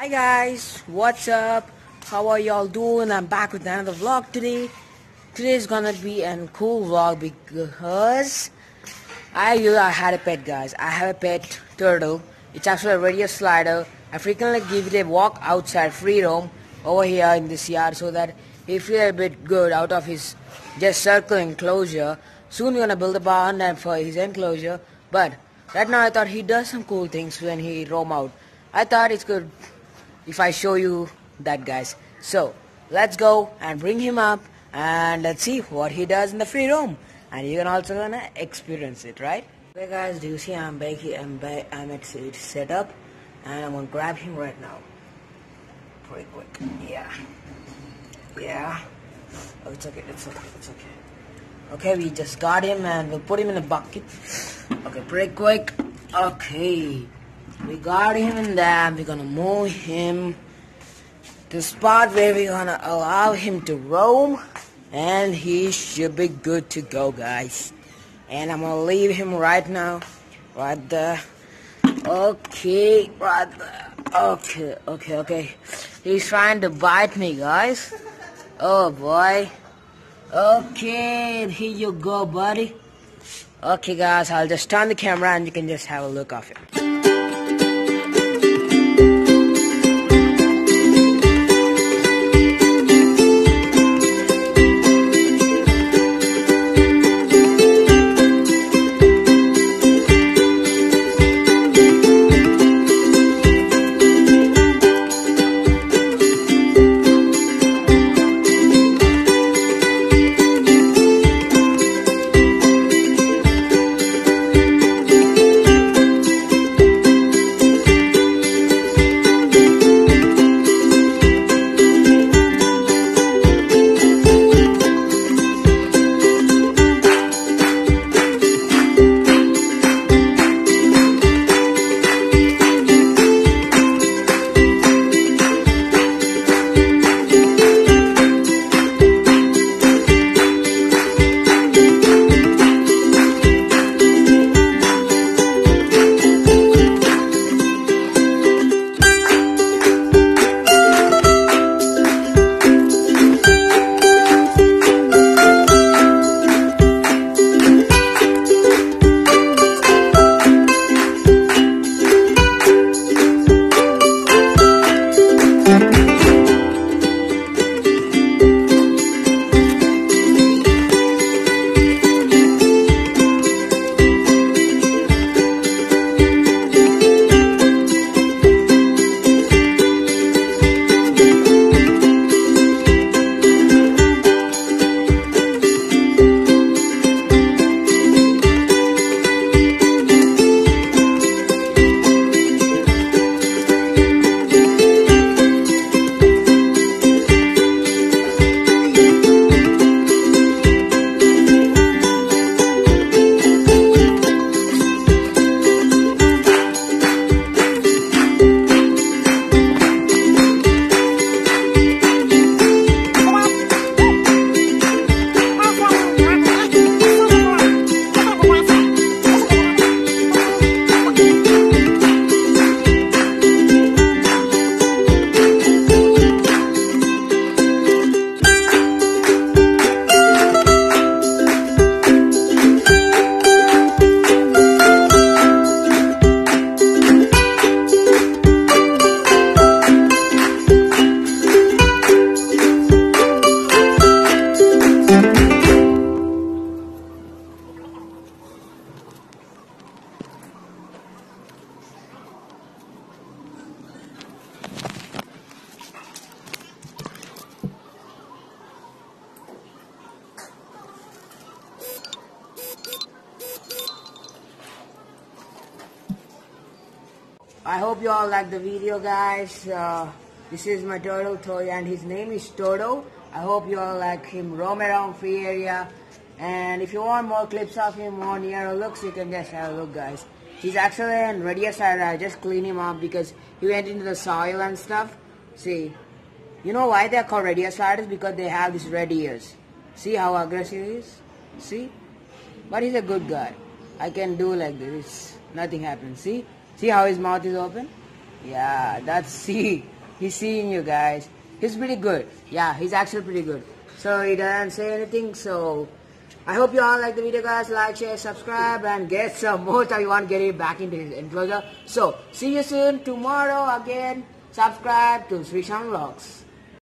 Hi guys, what's up? How are y'all doing? I'm back with another vlog today. Today is gonna be a cool vlog because I I had a pet guys. I have a pet turtle. It's actually a red-eared slider. I frequently give it a walk outside free roam over here in this yard so that he feel a bit good out of his just circle enclosure. Soon we're gonna build a barn for his enclosure. But right now I thought he does some cool things when he roam out. I thought it's good if I show you that guys. So let's go and bring him up and let's see what he does in the free roam. And you're also gonna experience it, right? Okay guys, do you see I'm back here, I'm, back, I'm at it set up and I'm gonna grab him right now. Pretty quick, yeah. Yeah. Oh, it's okay, it's okay, it's okay. Okay, we just got him and we'll put him in a bucket. Okay, pretty quick. Okay. We got him in there we're gonna move him to the spot where we're gonna allow him to roam and he should be good to go guys. And I'm gonna leave him right now. Right there. Okay, right there. Okay, okay, okay. He's trying to bite me guys. Oh boy. Okay, here you go, buddy. Okay, guys, I'll just turn the camera and you can just have a look of it. I hope you all like the video guys. Uh, this is my turtle toy and his name is Toto. I hope you all like him roam around free area. And if you want more clips of him, more near looks, you can just have a look guys. He's actually in radius side. I just clean him up because he went into the soil and stuff. See, you know why they're called red-eared sliders? Because they have these red ears. See how aggressive he is? See? But he's a good guy. I can do like this. Nothing happens. See? See how his mouth is open? Yeah, that's see. He's seeing you guys. He's pretty good. Yeah, he's actually pretty good. So he doesn't say anything. So I hope you all like the video, guys. Like, share, subscribe, and get some more time. You want to get it back into his enclosure. So see you soon tomorrow again. Subscribe to Sri Vlogs.